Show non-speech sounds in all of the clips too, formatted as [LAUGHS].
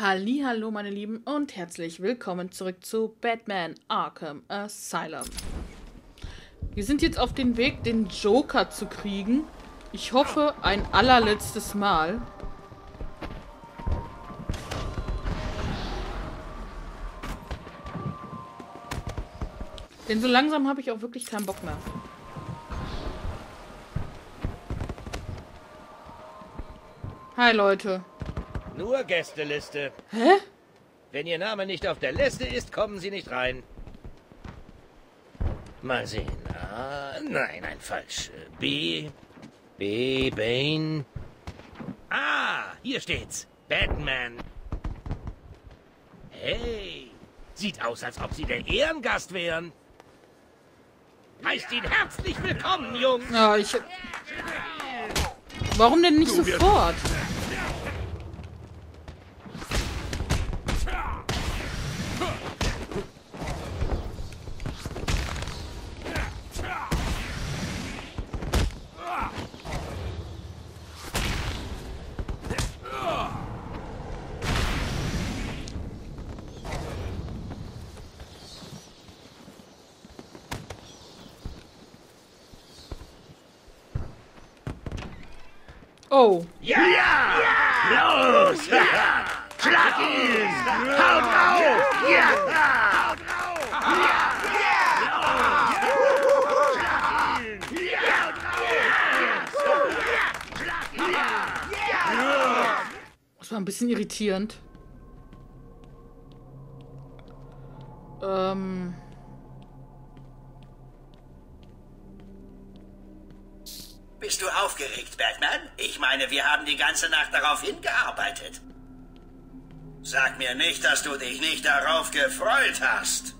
Hallo, meine Lieben und herzlich willkommen zurück zu Batman Arkham Asylum. Wir sind jetzt auf dem Weg, den Joker zu kriegen. Ich hoffe, ein allerletztes Mal. Denn so langsam habe ich auch wirklich keinen Bock mehr. Hi, Leute. Nur Gästeliste. Hä? Wenn Ihr Name nicht auf der Liste ist, kommen Sie nicht rein. Mal sehen. Ah, nein, nein, falsch. B. B. Bane. Ah, hier steht's. Batman. Hey, sieht aus, als ob Sie der Ehrengast wären. Heißt ihn herzlich willkommen, Jungs. Ja, ich... Warum denn nicht sofort? Oh. Ja! ja! Los! Schlag ihn! Haut drauf! Ja! Haut drauf! Ja! Das war ein bisschen irritierend. Ähm... Bist du aufgeregt, Batman? Ich meine, wir haben die ganze Nacht darauf hingearbeitet. Sag mir nicht, dass du dich nicht darauf gefreut hast.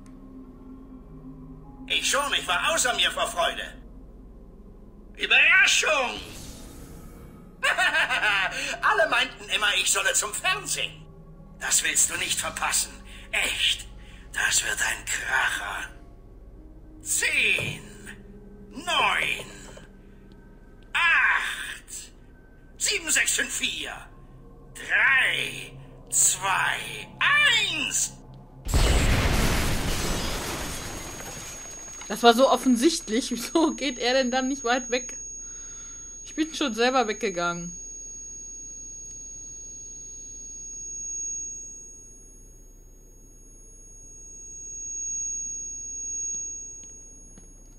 Ich schon, ich war außer mir vor Freude. Überraschung! [LAUGHS] Alle meinten immer, ich solle zum Fernsehen. Das willst du nicht verpassen. Echt. Das wird ein Kracher. Zehn. Neun. Acht. Sieben, sechs, fünf, vier. Drei. Zwei. Eins. Das war so offensichtlich. [LAUGHS] Wieso geht er denn dann nicht weit weg? Ich bin schon selber weggegangen.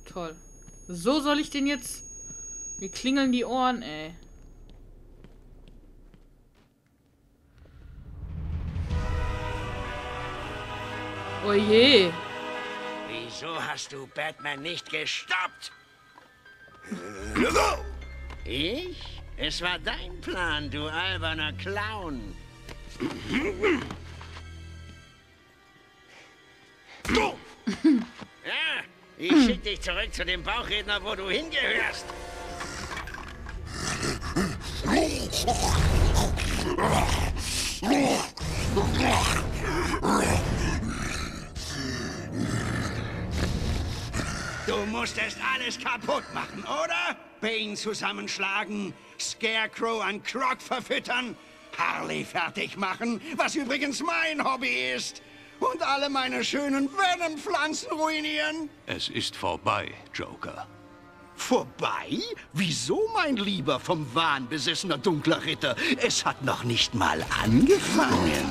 Toll. So soll ich den jetzt... Mir klingeln die Ohren, ey. Oh je. Wieso hast du Batman nicht gestoppt? Ich? Es war dein Plan, du alberner Clown. [LAUGHS] Ja, ich schick dich zurück zu dem Bauchredner, wo du hingehörst. Du musstest alles kaputt machen, oder? Bane zusammenschlagen, Scarecrow an Croc verfüttern, Harley fertig machen, was übrigens mein Hobby ist. Und alle meine schönen Venom-Pflanzen ruinieren. Es ist vorbei, Joker. Vorbei? Wieso, mein lieber, vom Wahn besessener dunkler Ritter? Es hat noch nicht mal angefangen.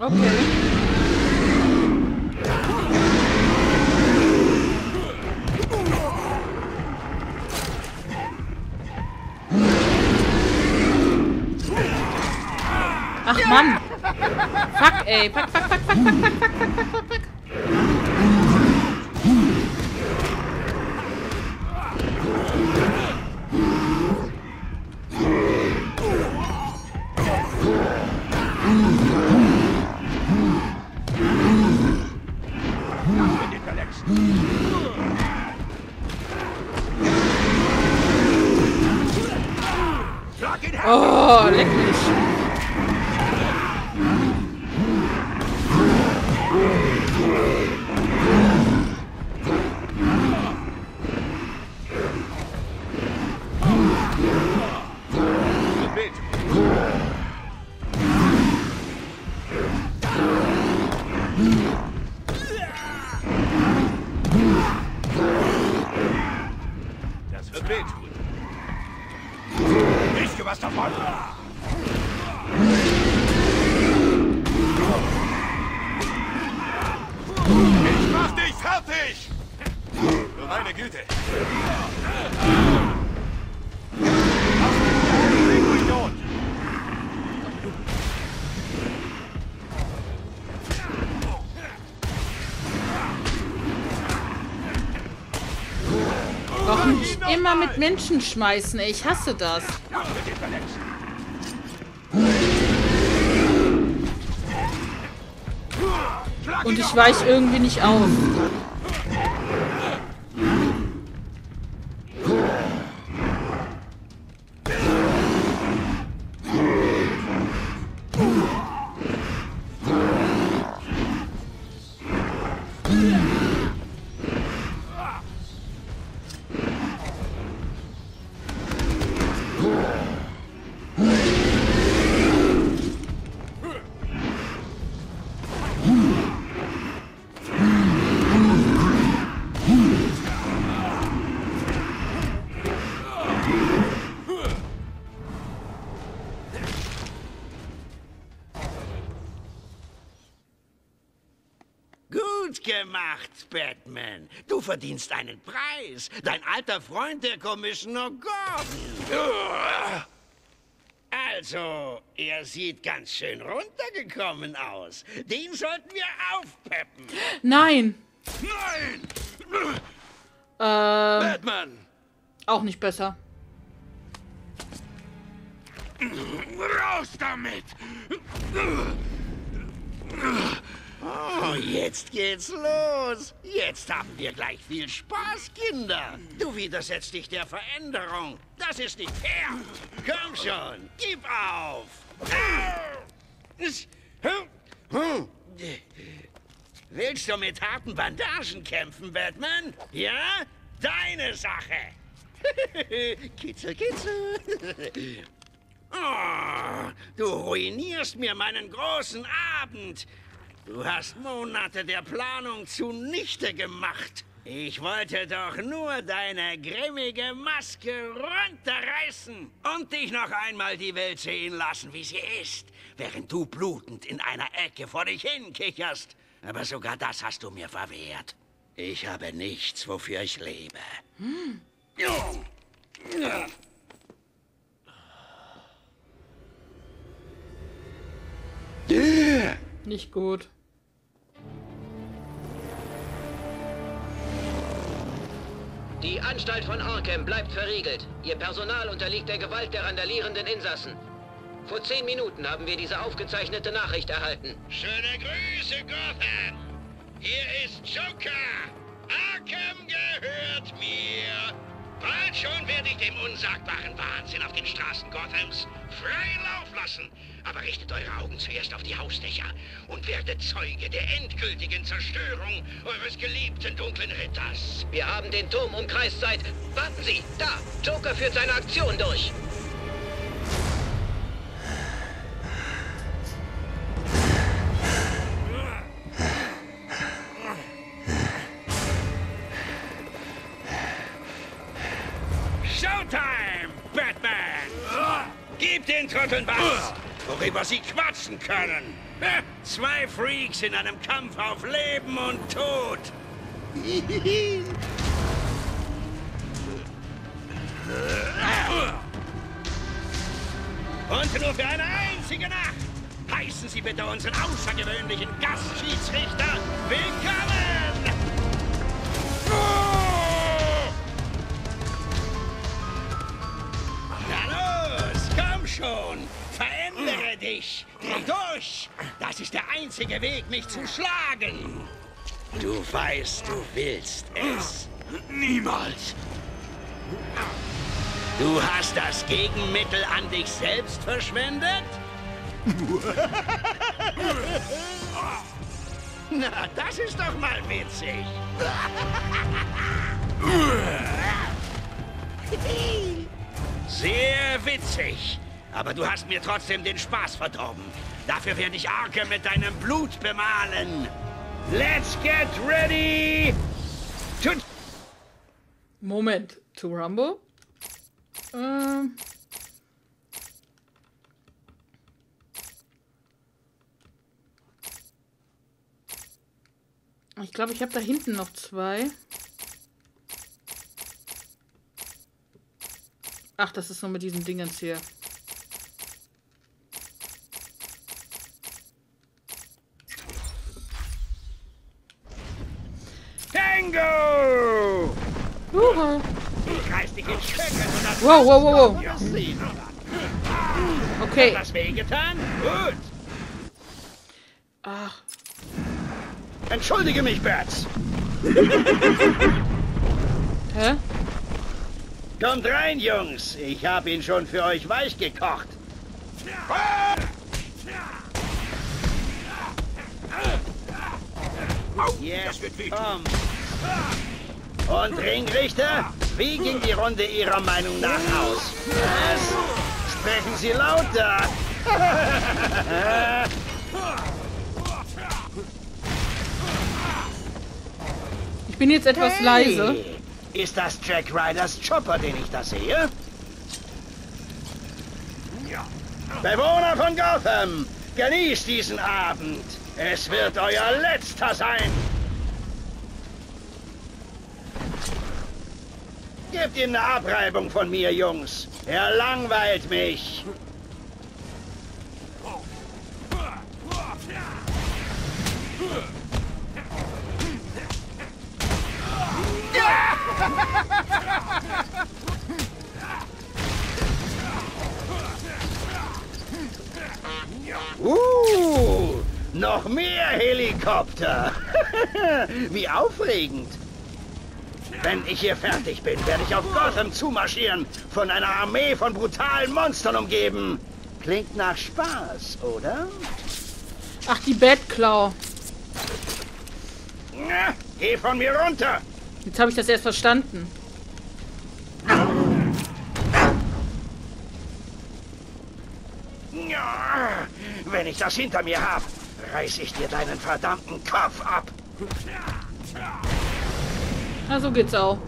Okay. Ach Mann. Fuck, ey. Fuck, fuck, fuck, fuck, fuck, fuck, fuck, fuck, fuck, Mm-hmm. Immer mit Menschen schmeißen, ey. Ich hasse das. Und ich weiche irgendwie nicht aus. Gemacht, Batman. Du verdienst einen Preis. Dein alter Freund, der Commissioner Gordon. Also, er sieht ganz schön runtergekommen aus. Den sollten wir aufpeppen. Nein. Nein! Ähm, Batman! auch nicht besser. Raus damit! Oh, jetzt geht's los. Jetzt haben wir gleich viel Spaß, Kinder. Du widersetzt dich der Veränderung. Das ist nicht fair. Komm schon, gib auf. Willst du mit harten Bandagen kämpfen, Batman? Ja? Deine Sache. [LAUGHS] kitzel, kitzel. Oh, du ruinierst mir meinen großen Abend. Du hast Monate der Planung zunichte gemacht. Ich wollte doch nur deine grimmige Maske runterreißen und dich noch einmal die Welt sehen lassen, wie sie ist, während du blutend in einer Ecke vor dich hinkicherst. Aber sogar das hast du mir verwehrt. Ich habe nichts, wofür ich lebe. Ja. Nicht gut. Die Anstalt von Arkham bleibt verriegelt. Ihr Personal unterliegt der Gewalt der randalierenden Insassen. Vor zehn Minuten haben wir diese aufgezeichnete Nachricht erhalten. Schöne Grüße, Gotham. Hier ist Joker. Arkham gehört mir. Bald schon werde ich dem unsagbaren Wahnsinn auf den Straßen Gothams freien Lauf lassen. Aber richtet eure Augen zuerst auf die Hausdächer und werdet Zeuge der endgültigen Zerstörung eures geliebten dunklen Ritters. Wir haben den Turm umkreist seit... Warten Sie, da! Joker führt seine Aktion durch. Worüber sie quatschen können. Zwei Freaks in einem Kampf auf Leben und Tod. [LAUGHS] Und nur für eine einzige Nacht heißen Sie bitte unseren außergewöhnlichen Gastschiedsrichter willkommen! Na los, komm schon! Verändere dich! Dreh durch! Das ist der einzige Weg, mich zu schlagen! Du weißt, du willst es. Niemals! Du hast das Gegenmittel an dich selbst verschwendet? [LAUGHS] Na, das ist doch mal witzig. [LAUGHS] Sehr witzig. Aber du hast mir trotzdem den Spaß verdorben. Dafür werde ich Arke mit deinem Blut bemalen. Let's get ready to... Moment, to Rumble? Ähm... Ich glaube, ich habe da hinten noch zwei. Ach, das ist nur mit diesen Dingens hier. Wow, wow, wow, wow. Okay. das wehgetan? Gut. Ach, Entschuldige mich, Bats. [LAUGHS] hä? Kommt rein, Jungs. Ich habe ihn schon für euch weich gekocht. Jetzt komm. Und Ringrichter, wie ging die Runde Ihrer Meinung nach aus? Was? Sprechen Sie lauter. [LAUGHS] Ich bin jetzt etwas leise. Hey, Ist das Jack Ryders Chopper, den ich da sehe? Bewohner von Gotham, genießt diesen Abend. Es wird euer letzter sein. Gebt ihm eine Abreibung von mir, Jungs. Er langweilt mich. [LAUGHS] Uh, noch mehr Helikopter. [LAUGHS] Wie aufregend. Wenn ich hier fertig bin, werde ich auf Gotham zumarschieren, von einer Armee von brutalen Monstern umgeben. Klingt nach Spaß, oder? Ach, die. Na, geh von mir runter. Jetzt habe ich das erst verstanden. Wenn ich das hinter mir habe, reiß ich dir deinen verdammten Kopf ab. Na, so geht's auch.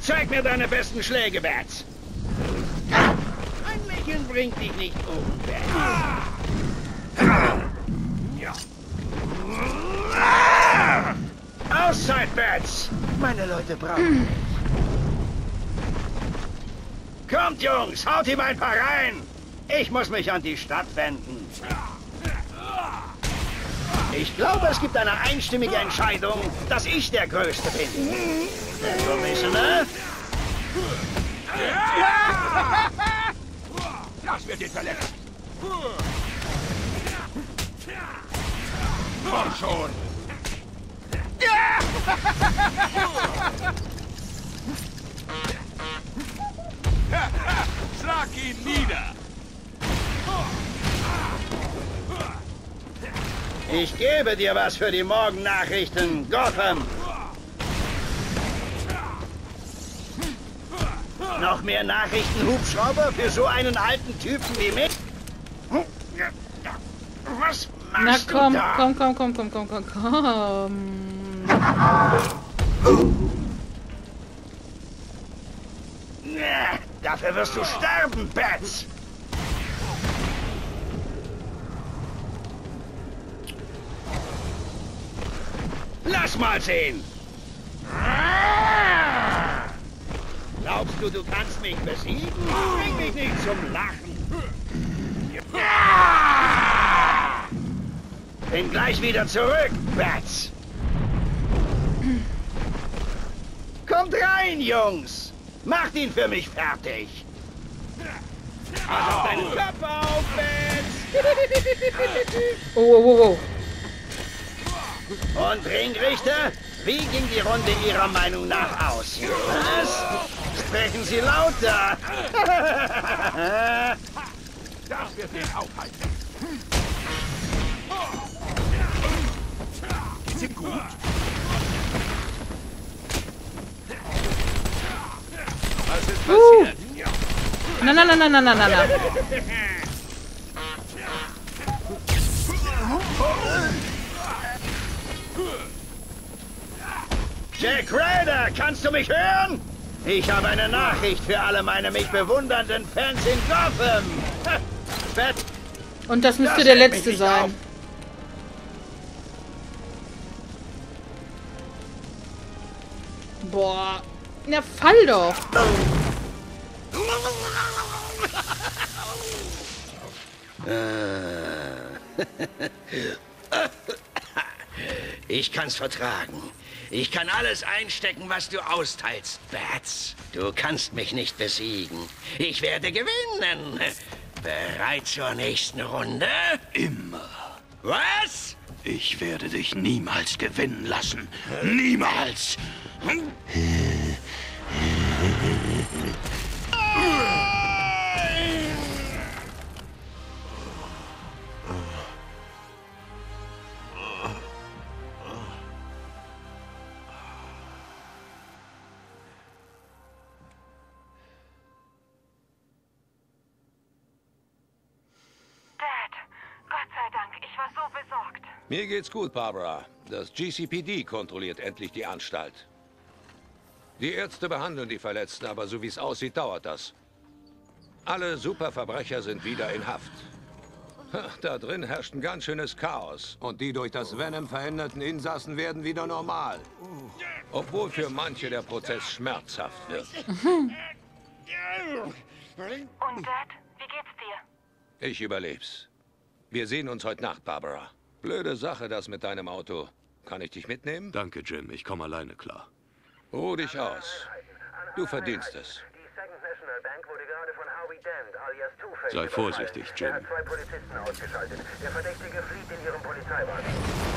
Zeig mir deine besten Schläge, Bats. Ein Lächeln bringt dich nicht um, Bats. Auszeit, Bats. Meine Leute brauchen mich. Kommt, Jungs, haut ihm ein paar rein. Ich muss mich an die Stadt wenden. Ich glaube, es gibt eine einstimmige Entscheidung, dass ich der Größte bin. Commissioner? Das wird ihn verletzt. Komm schon. [LAUGHS] Schlag ihn nieder. Ich gebe dir was für die Morgennachrichten, Gotham. Noch mehr Nachrichtenhubschrauber für so einen alten Typen wie mich? Was Na machst komm, du da? komm, komm, komm, komm, komm, komm, komm. Na, Dafür wirst du sterben, Bats. Lass mal sehen. Glaubst du, du kannst mich besiegen? Bring mich nicht zum Lachen. Bin gleich wieder zurück, Bats. Kommt rein, Jungs. Macht ihn für mich fertig. Pass auf deinen Körper auf, Bats. Oh, oh, oh, oh. Und Ringrichter, wie ging die Runde Ihrer Meinung nach aus? Was? Sprechen Sie lauter. Das wird ihn aufhalten. Geht's ihm gut? Was ist passiert? Na, na, na, na, na, na, na, na. Jack Ryder, kannst du mich hören? Ich habe eine Nachricht für alle meine mich bewundernden Fans in Gotham. [LAUGHS] Fett. Und das müsste das der letzte sein. Auf. Boah. Na, fall doch. [LAUGHS] Ich kann's vertragen. Ich kann alles einstecken, was du austeilst, Bats. Du kannst mich nicht besiegen. Ich werde gewinnen. Bereit zur nächsten Runde? Immer. Was? Ich werde dich niemals gewinnen lassen. Niemals. [LAUGHS] Mir geht's gut, Barbara. Das GCPD kontrolliert endlich die Anstalt. Die Ärzte behandeln die Verletzten, aber so wie es aussieht, dauert das. Alle Superverbrecher sind wieder in Haft. Ha, Da drin herrscht ein ganz schönes Chaos. Und die durch das Venom veränderten Insassen werden wieder normal. Obwohl für manche der Prozess schmerzhaft wird. Und Dad, wie geht's dir? Ich überleb's. Wir sehen uns heute Nacht, Barbara. Blöde Sache, das mit deinem Auto. Kann ich dich mitnehmen? Danke, Jim. Ich komme alleine klar. Ruh dich aus. Du verdienst es. Die Second National Bank wurde gerade von Harvey Dent alias Two-Face Sei vorsichtig, Jim. Er hat zwei Polizisten ausgeschaltet. Der Verdächtige flieht in ihrem Polizeiwagen.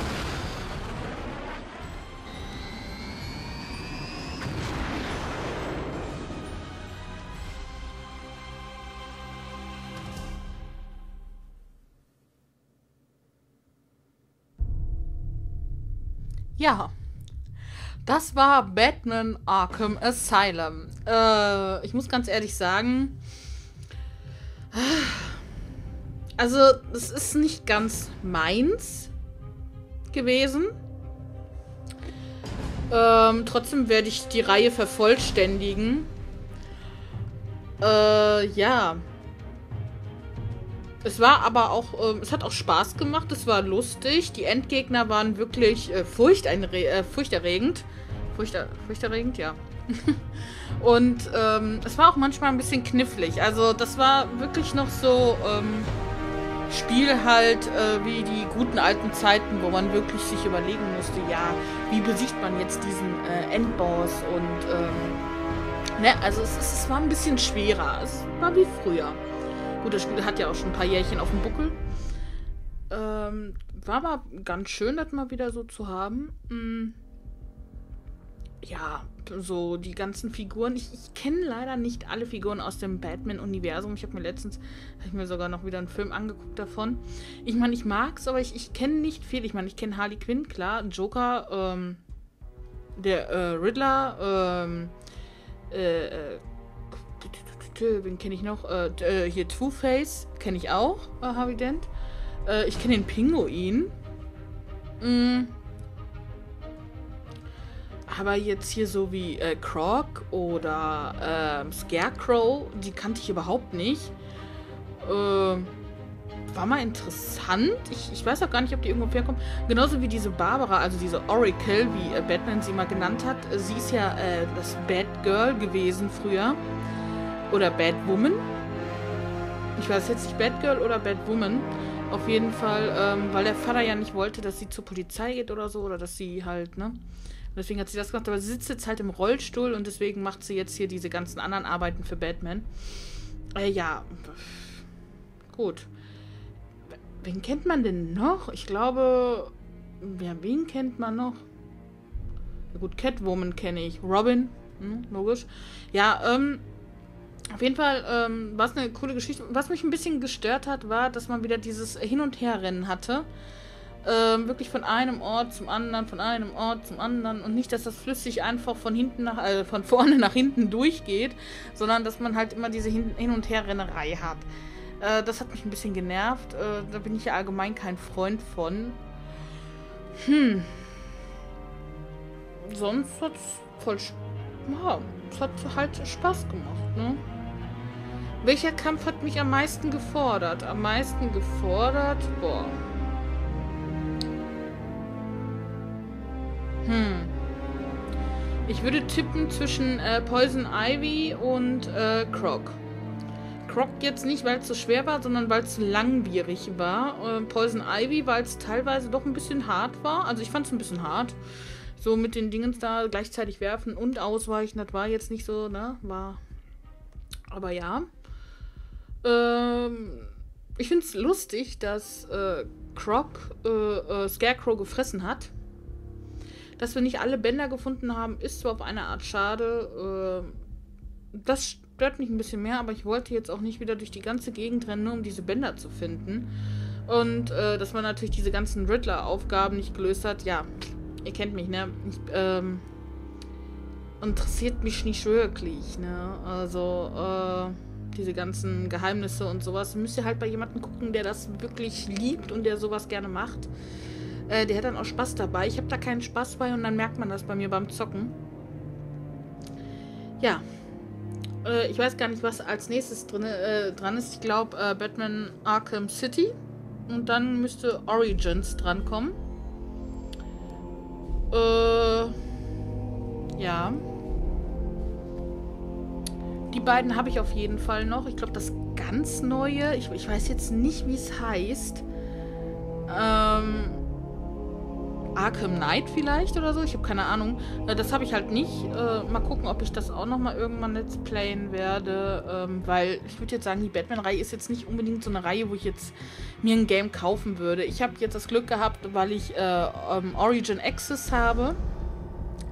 Ja. Das war Batman Arkham Asylum. Äh, ich muss ganz ehrlich sagen. Also, es ist nicht ganz meins gewesen. Ähm, trotzdem werde ich die Reihe vervollständigen. Äh, ja. Es war aber auch, ähm, es hat auch Spaß gemacht, es war lustig. Die Endgegner waren wirklich äh, äh, furchterregend. Furchter furchterregend, ja. [LAUGHS] Und ähm, es war auch manchmal ein bisschen knifflig. Also das war wirklich noch so ähm, Spiel halt äh, wie die guten alten Zeiten, wo man wirklich sich überlegen musste, ja, wie besiegt man jetzt diesen äh, Endboss und ähm, ne, also es, es war ein bisschen schwerer. Es war wie früher. Gut, das Spiel hat ja auch schon ein paar Jährchen auf dem Buckel. Ähm, war aber ganz schön, das mal wieder so zu haben. Mm. Ja, so die ganzen Figuren. Ich, ich kenne leider nicht alle Figuren aus dem Batman-Universum. Ich habe mir letztens, habe ich mir sogar noch wieder einen Film angeguckt davon. Ich meine, ich mag's, aber ich, ich kenne nicht viel. Ich meine, ich kenne Harley Quinn, klar, Joker, ähm, der äh, Riddler, ähm, äh, äh, wen kenne ich noch? Äh, äh, hier Two-Face kenne ich auch, äh, Harvey Dent. Äh, ich kenne den Pinguin. Mm. Aber jetzt hier so wie äh, Croc oder ähm, Scarecrow, die kannte ich überhaupt nicht. Äh, war mal interessant. Ich, ich weiß auch gar nicht, ob die irgendwo herkommen. Genauso wie diese Barbara, also diese Oracle, wie äh, Batman sie mal genannt hat. Sie ist ja äh, das Batgirl gewesen früher. Oder Batwoman. Ich weiß jetzt nicht Batgirl oder Batwoman. Auf jeden Fall, ähm, weil der Vater ja nicht wollte, dass sie zur Polizei geht oder so. Oder dass sie halt, ne? Deswegen hat sie das gemacht. Aber sie sitzt jetzt halt im Rollstuhl und deswegen macht sie jetzt hier diese ganzen anderen Arbeiten für Batman. Äh, ja. Gut. Wen kennt man denn noch? Ich glaube. Ja, wen kennt man noch? Ja, gut, Catwoman kenne ich. Robin. Hm, logisch. Ja, ähm. Auf jeden Fall ähm, war es eine coole Geschichte. Was mich ein bisschen gestört hat, war, dass man wieder dieses Hin- und Herrennen hatte. Ähm, wirklich von einem Ort zum anderen, von einem Ort zum anderen. Und nicht, dass das flüssig einfach von hinten nach, äh, von vorne [LAUGHS] nach hinten durchgeht, sondern dass man halt immer diese Hin-, Hin und Herrennerei hat. Äh, das hat mich ein bisschen genervt. Äh, da bin ich ja allgemein kein Freund von. Hm. Sonst hat's voll. Ja, es hat halt Spaß gemacht, ne? Welcher Kampf hat mich am meisten gefordert? Am meisten gefordert? Boah. Hm. Ich würde tippen zwischen äh, Poison Ivy und äh, Croc. Croc jetzt nicht, weil es so schwer war, sondern weil es so langwierig war. Äh, Poison Ivy, weil es teilweise doch ein bisschen hart war. Also ich fand es ein bisschen hart. So mit den Dingen da gleichzeitig werfen und ausweichen, das war jetzt nicht so, ne? War. Aber ja. Ähm, ich finde es lustig, dass äh, Croc äh, äh, Scarecrow gefressen hat. Dass wir nicht alle Bänder gefunden haben, ist zwar auf eine Art schade. Äh, das stört mich ein bisschen mehr, aber ich wollte jetzt auch nicht wieder durch die ganze Gegend rennen, nur um diese Bänder zu finden. Und äh, dass man natürlich diese ganzen Riddler-Aufgaben nicht gelöst hat, ja, ihr kennt mich, ne? Ich, ähm, interessiert mich nicht wirklich, ne? Also, äh, diese ganzen Geheimnisse und sowas. Müsst ihr halt bei jemandem gucken, der das wirklich liebt und der sowas gerne macht. Äh, der hat dann auch Spaß dabei. Ich habe da keinen Spaß bei und dann merkt man das bei mir beim Zocken. Ja. Äh, ich weiß gar nicht, was als nächstes drin, äh, dran ist. Ich glaube, äh, Batman Arkham City. Und dann müsste Origins drankommen. Äh, ja. Die beiden habe ich auf jeden Fall noch. Ich glaube, das ganz neue, ich, ich weiß jetzt nicht, wie es heißt. Ähm, Arkham Knight vielleicht oder so. Ich habe keine Ahnung. Äh, das habe ich halt nicht. Äh, mal gucken, ob ich das auch nochmal irgendwann let's playen werde. Ähm, weil ich würde jetzt sagen, die Batman-Reihe ist jetzt nicht unbedingt so eine Reihe, wo ich jetzt mir ein Game kaufen würde. Ich habe jetzt das Glück gehabt, weil ich äh, um, Origin Access habe.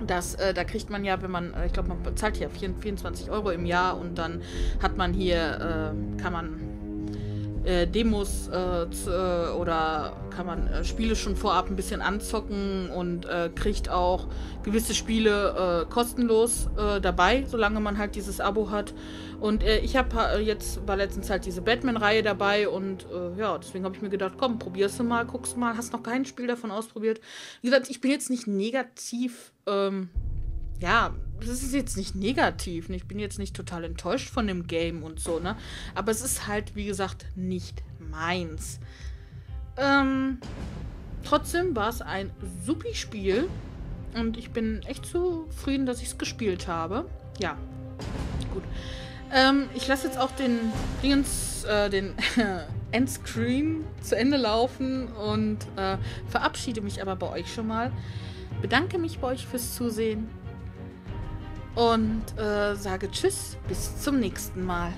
Das, äh, da kriegt man ja, wenn man, äh, ich glaube, man bezahlt hier 24 Euro im Jahr und dann hat man hier, äh, kann man äh, Demos äh, zu, äh, oder kann man äh, Spiele schon vorab ein bisschen anzocken und äh, kriegt auch gewisse Spiele äh, kostenlos dabei, solange man halt dieses Abo hat. Und ich habe jetzt war letztens halt diese Batman-Reihe dabei und ja, deswegen habe ich mir gedacht, komm, probierst du mal, guckst mal, hast noch kein Spiel davon ausprobiert. Wie gesagt, ich bin jetzt nicht negativ ähm, ja, das ist jetzt nicht negativ. Ich bin jetzt nicht total enttäuscht von dem Game und so, ne? Aber es ist halt, wie gesagt, nicht meins. Ähm, trotzdem war es ein supi Spiel. Und ich bin echt zufrieden, dass ich es gespielt habe. Ja, gut. Ähm, ich lasse jetzt auch den Dingens, äh, den [LAUGHS] Endscreen zu Ende laufen und äh, verabschiede mich aber bei euch schon mal. Bedanke mich bei euch fürs Zusehen und äh, sage Tschüss, bis zum nächsten Mal.